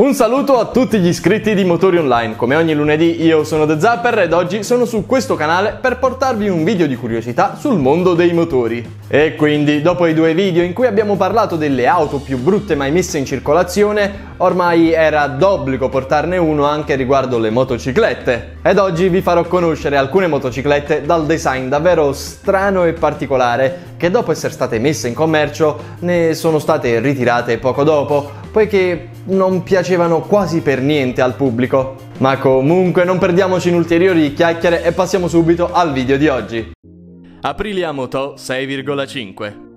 Un saluto a tutti gli iscritti di Motori Online, come ogni lunedì io sono The Zapper ed oggi sono su questo canale per portarvi un video di curiosità sul mondo dei motori. E quindi, dopo i due video in cui abbiamo parlato delle auto più brutte mai messe in circolazione, ormai era d'obbligo portarne uno anche riguardo le motociclette. Ed oggi vi farò conoscere alcune motociclette dal design davvero strano e particolare, che dopo essere state messe in commercio ne sono state ritirate poco dopo, poiché non piacevano quasi per niente al pubblico. Ma comunque non perdiamoci in ulteriori chiacchiere e passiamo subito al video di oggi. Aprilia Moto 6,5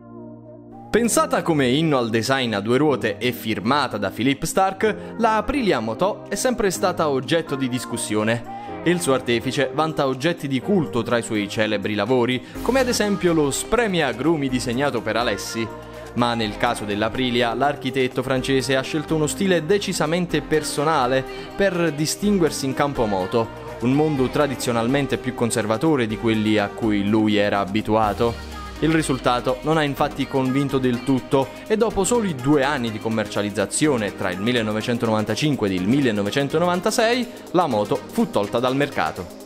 Pensata come inno al design a due ruote e firmata da Philippe Stark, la Aprilia Moto è sempre stata oggetto di discussione. Il suo artefice vanta oggetti di culto tra i suoi celebri lavori, come ad esempio lo spremi agrumi disegnato per Alessi, ma nel caso dell'Aprilia l'architetto francese ha scelto uno stile decisamente personale per distinguersi in campo moto, un mondo tradizionalmente più conservatore di quelli a cui lui era abituato. Il risultato non ha infatti convinto del tutto e dopo soli due anni di commercializzazione tra il 1995 ed il 1996 la moto fu tolta dal mercato.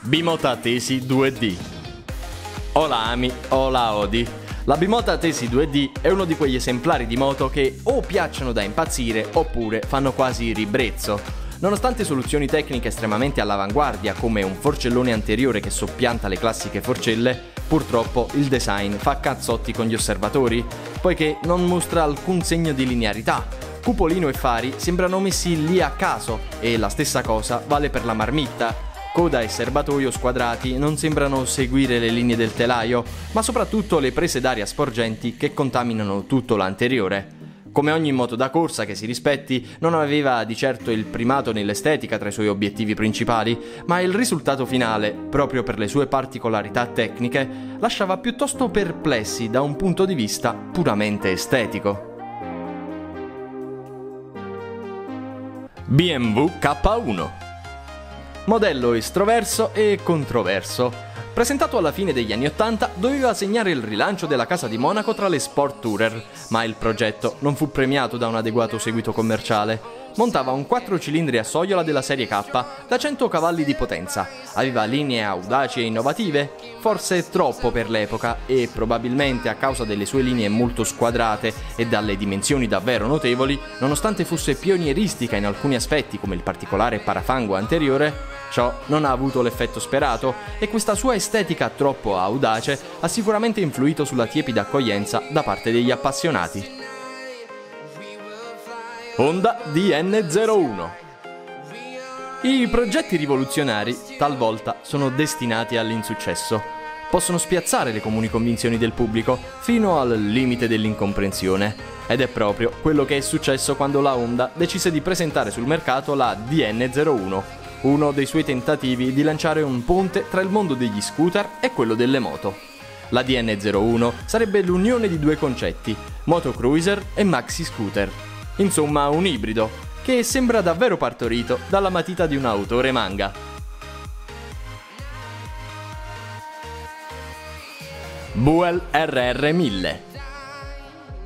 Bimota Tesi 2D O la ami o odi, la Bimota Tesi 2D è uno di quegli esemplari di moto che o piacciono da impazzire oppure fanno quasi ribrezzo. Nonostante soluzioni tecniche estremamente all'avanguardia come un forcellone anteriore che soppianta le classiche forcelle, purtroppo il design fa cazzotti con gli osservatori, poiché non mostra alcun segno di linearità. Cupolino e fari sembrano messi lì a caso e la stessa cosa vale per la marmitta, Coda e serbatoio squadrati non sembrano seguire le linee del telaio, ma soprattutto le prese d'aria sporgenti che contaminano tutto l'anteriore. Come ogni moto da corsa che si rispetti, non aveva di certo il primato nell'estetica tra i suoi obiettivi principali, ma il risultato finale, proprio per le sue particolarità tecniche, lasciava piuttosto perplessi da un punto di vista puramente estetico. BMW K1 modello estroverso e controverso. Presentato alla fine degli anni Ottanta, doveva segnare il rilancio della casa di Monaco tra le sport tourer, ma il progetto non fu premiato da un adeguato seguito commerciale. Montava un 4 cilindri a sogliola della serie K da 100 cavalli di potenza, aveva linee audaci e innovative, forse troppo per l'epoca e probabilmente a causa delle sue linee molto squadrate e dalle dimensioni davvero notevoli, nonostante fosse pionieristica in alcuni aspetti come il particolare parafango anteriore, Ciò non ha avuto l'effetto sperato e questa sua estetica troppo audace ha sicuramente influito sulla tiepida accoglienza da parte degli appassionati. Honda DN01 I progetti rivoluzionari talvolta sono destinati all'insuccesso. Possono spiazzare le comuni convinzioni del pubblico fino al limite dell'incomprensione. Ed è proprio quello che è successo quando la Honda decise di presentare sul mercato la DN01, uno dei suoi tentativi di lanciare un ponte tra il mondo degli scooter e quello delle moto. La DN01 sarebbe l'unione di due concetti, moto cruiser e maxi scooter. Insomma, un ibrido, che sembra davvero partorito dalla matita di un autore manga. Buell RR1000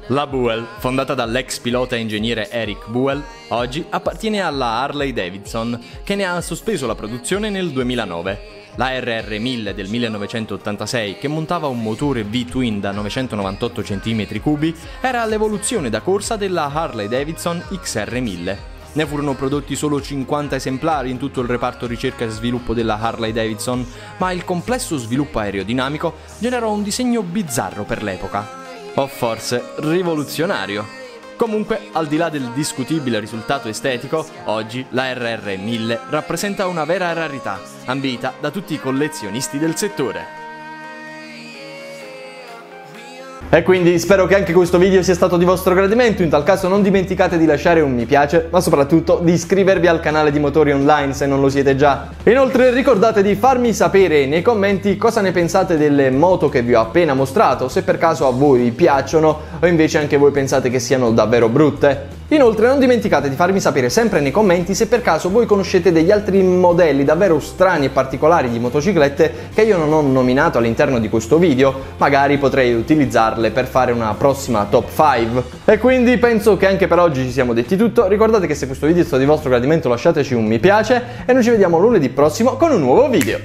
La Buell, fondata dall'ex pilota e ingegnere Eric Buell, oggi appartiene alla Harley Davidson, che ne ha sospeso la produzione nel 2009 la RR1000 del 1986, che montava un motore V-twin da 998 cm3, era l'evoluzione da corsa della Harley Davidson XR1000. Ne furono prodotti solo 50 esemplari in tutto il reparto ricerca e sviluppo della Harley Davidson, ma il complesso sviluppo aerodinamico generò un disegno bizzarro per l'epoca. O forse rivoluzionario. Comunque, al di là del discutibile risultato estetico, oggi la RR1000 rappresenta una vera rarità, ambita da tutti i collezionisti del settore. E quindi spero che anche questo video sia stato di vostro gradimento, in tal caso non dimenticate di lasciare un mi piace, ma soprattutto di iscrivervi al canale di Motori Online se non lo siete già. Inoltre ricordate di farmi sapere nei commenti cosa ne pensate delle moto che vi ho appena mostrato, se per caso a voi piacciono o invece anche voi pensate che siano davvero brutte. Inoltre non dimenticate di farmi sapere sempre nei commenti se per caso voi conoscete degli altri modelli davvero strani e particolari di motociclette che io non ho nominato all'interno di questo video, magari potrei utilizzarle per fare una prossima top 5. E quindi penso che anche per oggi ci siamo detti tutto, ricordate che se questo video è stato di vostro gradimento lasciateci un mi piace e noi ci vediamo lunedì prossimo con un nuovo video.